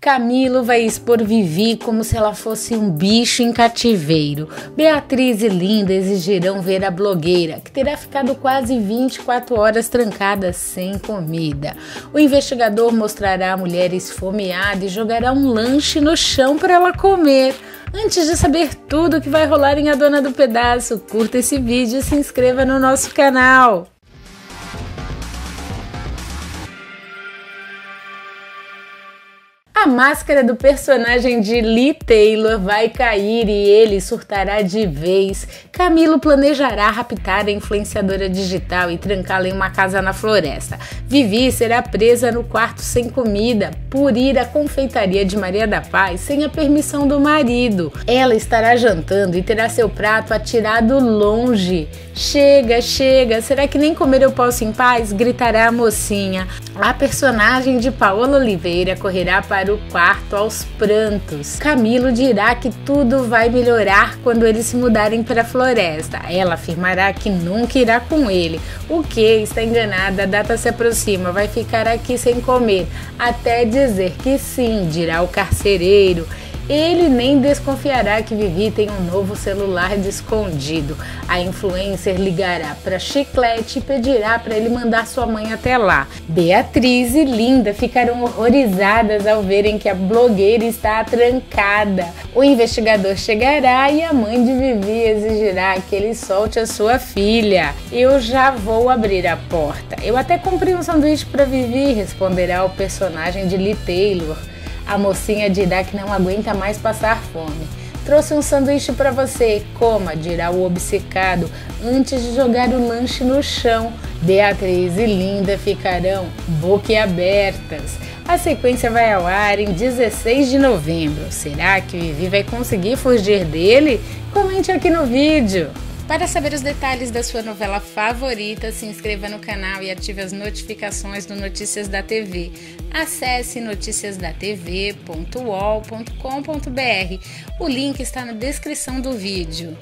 Camilo vai expor Vivi como se ela fosse um bicho em cativeiro. Beatriz e Linda exigirão ver a blogueira, que terá ficado quase 24 horas trancada sem comida. O investigador mostrará a mulher esfomeada e jogará um lanche no chão para ela comer. Antes de saber tudo o que vai rolar em A Dona do Pedaço, curta esse vídeo e se inscreva no nosso canal. Máscara do personagem de Lee Taylor vai cair e ele surtará de vez. Camilo planejará raptar a influenciadora digital e trancá-la em uma casa na floresta. Vivi será presa no quarto sem comida por ir à confeitaria de Maria da Paz sem a permissão do marido. Ela estará jantando e terá seu prato atirado longe. Chega, chega, será que nem comer eu posso em paz? gritará a mocinha. A personagem de Paola Oliveira correrá para o quarto aos prantos. Camilo dirá que tudo vai melhorar quando eles se mudarem para a floresta. Ela afirmará que nunca irá com ele. O que está enganada, a data se aproxima, vai ficar aqui sem comer, até dizer que sim, dirá o carcereiro. Ele nem desconfiará que Vivi tem um novo celular de escondido. A influencer ligará para Chiclete e pedirá para ele mandar sua mãe até lá. Beatriz e Linda ficarão horrorizadas ao verem que a blogueira está trancada. O investigador chegará e a mãe de Vivi exigirá que ele solte a sua filha. Eu já vou abrir a porta. Eu até comprei um sanduíche para Vivi, responderá o personagem de Lee Taylor. A mocinha dirá que não aguenta mais passar fome. Trouxe um sanduíche para você, coma, dirá o obcecado, antes de jogar o lanche no chão. Beatriz e Linda ficarão boquiabertas. A sequência vai ao ar em 16 de novembro. Será que Vivi vai conseguir fugir dele? Comente aqui no vídeo. Para saber os detalhes da sua novela favorita, se inscreva no canal e ative as notificações do Notícias da TV. Acesse noticiasdatv.uol.com.br. O link está na descrição do vídeo.